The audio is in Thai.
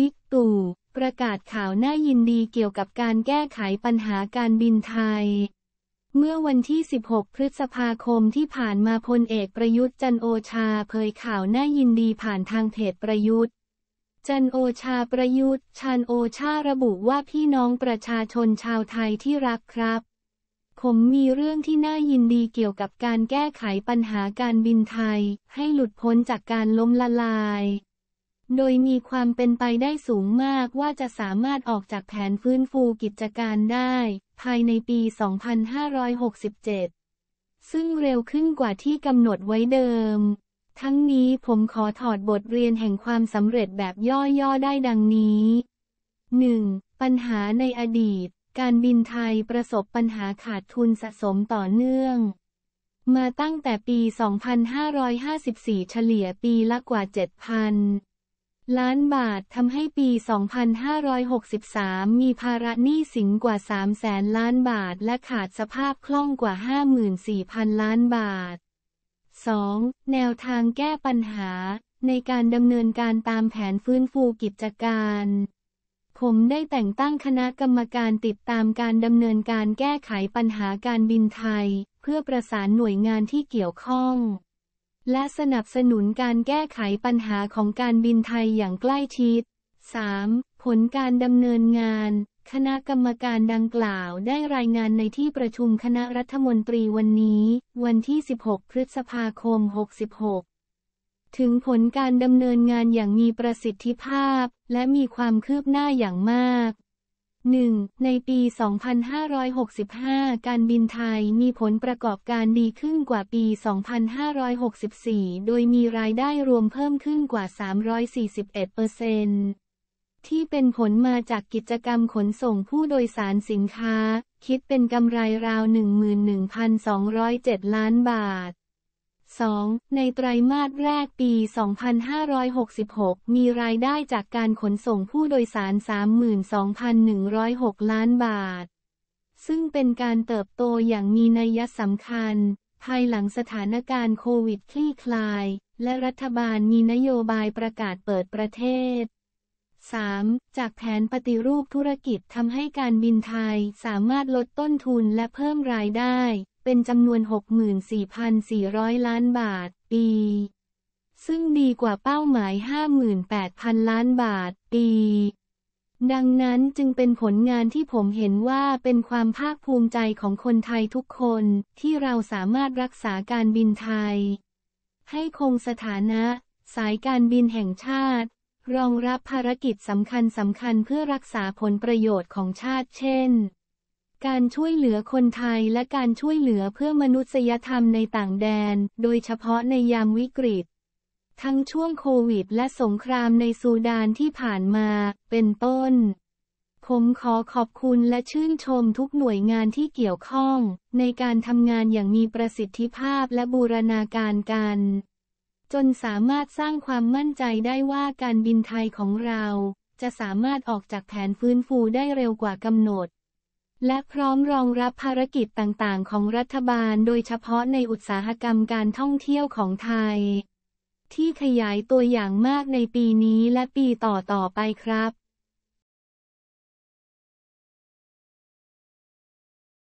บิ๊กตู่ประกาศข่าวน่ายินดีเกี่ยวกับการแก้ไขปัญหาการบินไทย เมื่อวันที่ 16 พฤษภาคมที่ผ่านมาพลเอกประยุทธ์จันโอชาเผยข่าวน่ายินดีผ่านทางเพจประยุทธ์ จันโอชาประยุทธ์ชันโอชาระบุว่าพี่น้องประชาชนชาวไทยที่รักครับ ผมมีเรื่องที่น่ายินดีเกี่ยวกับการแก้ไขปัญหาการบินไทย ให้หลุดพ้นจากการล้มละลาย โดยมีความเป็นไปได้สูงมากว่าจะสามารถออกจากแผนฟื้นฟูกิจการได้ ภายในปี 2567 ซึ่งเร็วขึ้นกว่าที่กำหนดไว้เดิม ทั้งนี้ผมขอถอดบทเรียนแห่งความสำเร็จแบบย่อๆได้ดังนี้ 1. ปัญหาในอดีต การบินไทยประสบปัญหาขาดทุนสะสมต่อเนื่องมาตั้งแต่ปี 2554 เฉลี่ยปีละกว่า 7,000 ล้านบาททำให้ปี 2563 มีภาระหนี้สินกว่า 3 แสนล้านบาท และขาดสภาพคล่องกว่า 54,000 ล้านบาท 2. แนวทางแก้ปัญหา ในการดำเนินการตามแผนฟื้นฟูกิจการ ผมได้แต่งตั้งคณะกรรมการติดตามการดำเนินการแก้ไขปัญหาการบินไทย เพื่อประสานหน่วยงานที่เกี่ยวข้อง และสนับสนุนการแก้ไขปัญหาของการบินไทยอย่างใกล้ชิด 3. ผลการดำเนินงาน คณะกรรมการดังกล่าวได้รายงานในที่ประชุมคณะรัฐมนตรีวันนี้ วันที่ 16 พฤษภาคม 66 ถึงผลการดำเนินงานอย่างมีประสิทธิภาพ และมีความคืบหน้าอย่างมาก 1. ในปี 2565 การบินไทยมีผลประกอบการดีขึ้นกว่าปี 2564 โดยมีรายได้รวมเพิ่มขึ้นกว่า 341เปอร์เซนต์ที่เป็นผลมาจากกิจกรรมขนส่งผู้โดยสารสินค้า คิดเป็นกำไรราว 11,207 ล้านบาท 2. ในไตรมาสแรกปี 2566 มีรายได้จากการขนส่งผู้โดยสาร 32,106 ล้านบาท ซึ่งเป็นการเติบโตอย่างมีนัยสำคัญ ภายหลังสถานการณ์โควิดคลี่คลาย และรัฐบาลมีนโยบายประกาศเปิดประเทศ 3. จากแผนปฏิรูปธุรกิจทำให้การบินไทยสามารถลดต้นทุนและเพิ่มรายได้ เป็นจำนวน 64,400 ล้านบาท ปี ซึ่งดีกว่าเป้าหมาย 58,000 ล้านบาท ปี ดังนั้นจึงเป็นผลงานที่ผมเห็นว่าเป็นความภาคภูมิใจของคนไทยทุกคนที่เราสามารถรักษาการบินไทย ให้คงสถานะ สายการบินแห่งชาติ รองรับภารกิจสำคัญสำคัญเพื่อรักษาผลประโยชน์ของชาติเช่น การช่วยเหลือคนไทยและการช่วยเหลือเพื่อมนุษยธรรมในต่างแดน โดยเฉพาะในยามวิกฤต ทั้งช่วงโควิดและสงครามในซูดานที่ผ่านมา เป็นต้น ผมขอขอบคุณและชื่นชมทุกหน่วยงานที่เกี่ยวข้อง ในการทำงานอย่างมีประสิทธิภาพและบูรณาการกัน จนสามารถสร้างความมั่นใจได้ว่าการบินไทยของเรา จะสามารถออกจากแผนฟื้นฟูได้เร็วกว่ากำหนด และพร้อมรองรับภารกิจต่างๆ ของรัฐบาลโดยเฉพาะในอุตสาหกรรมการท่องเที่ยวของไทย ที่ขยายตัวอย่างมากในปีนี้และปีต่อๆไปครับ